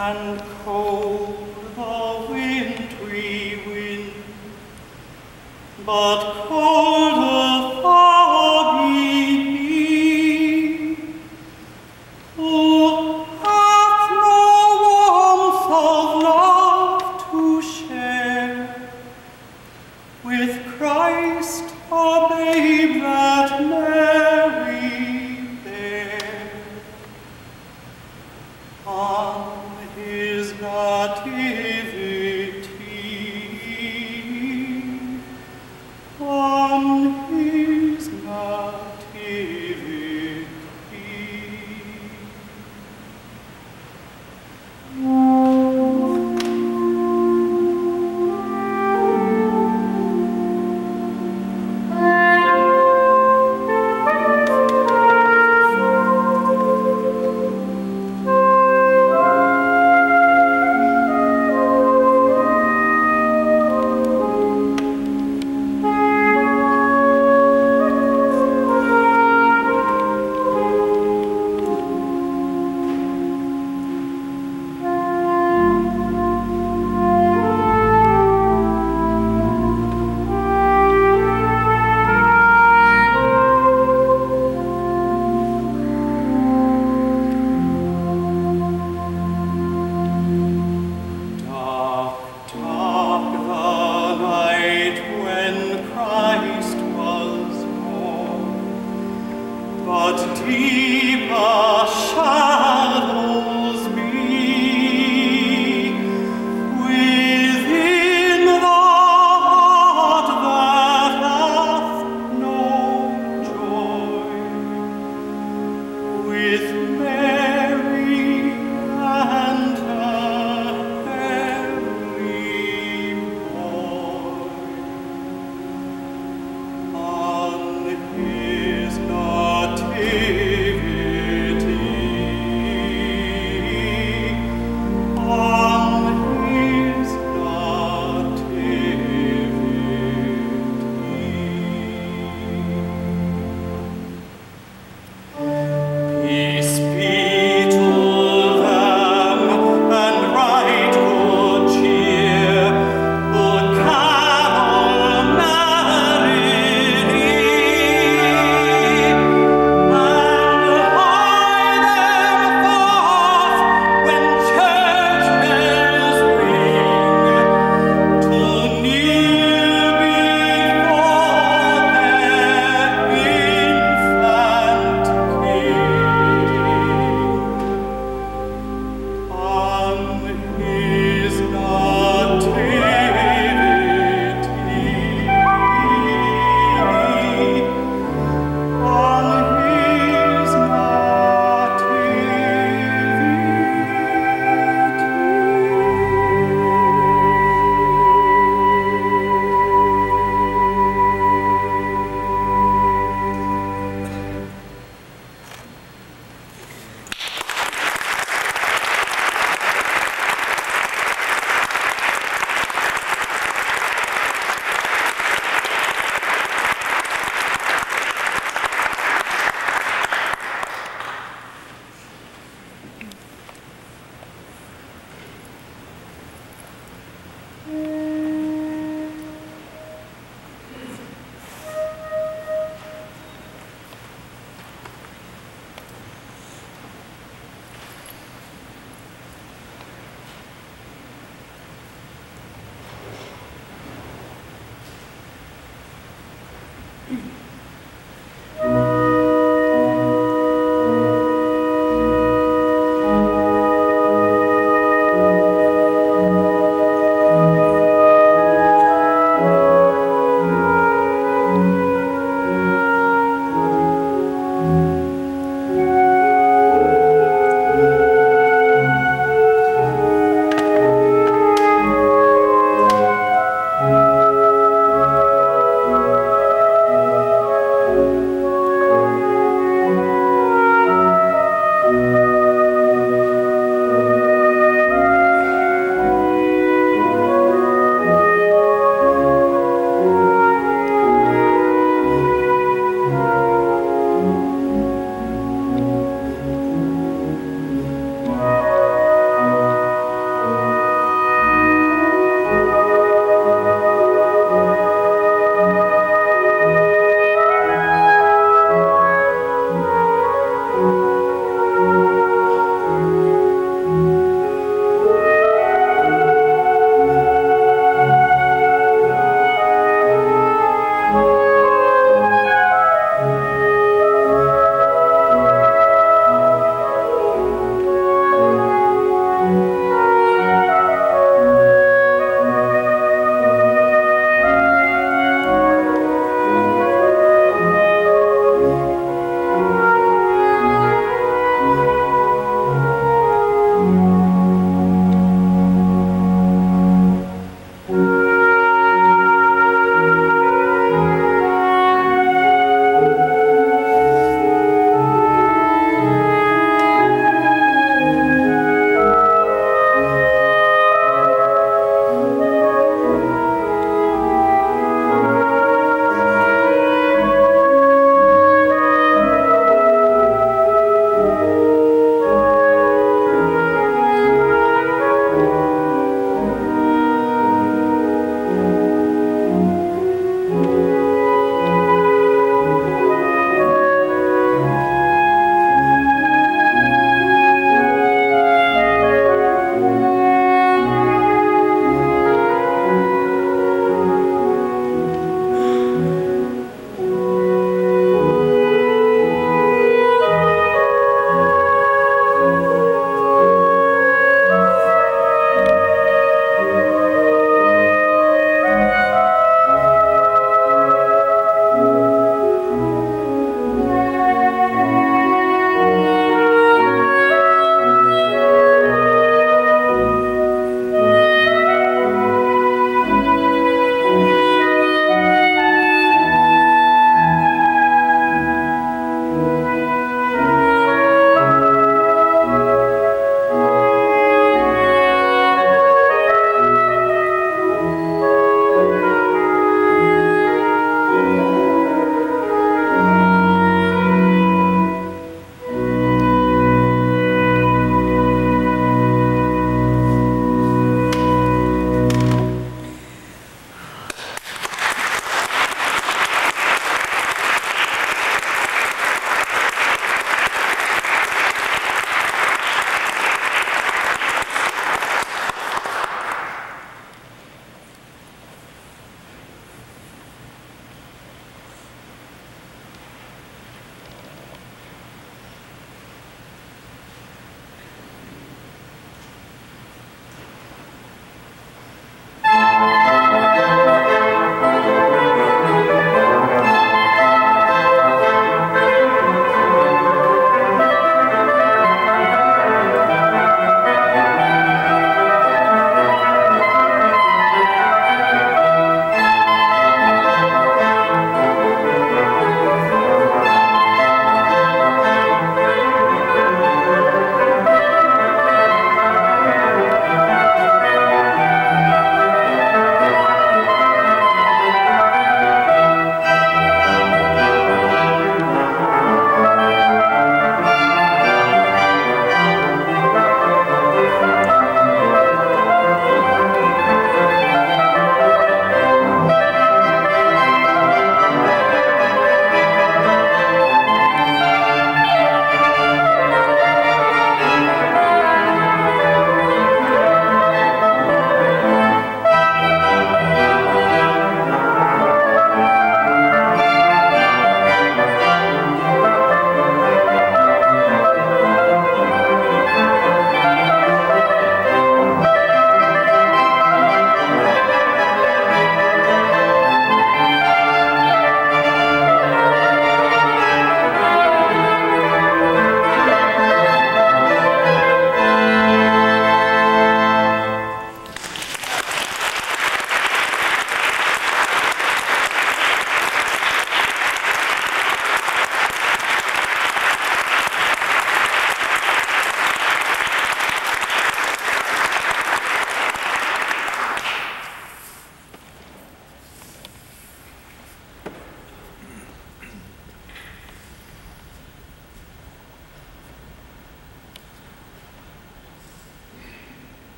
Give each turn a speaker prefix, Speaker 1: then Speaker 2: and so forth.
Speaker 1: and cold the wintry wind, but
Speaker 2: cold.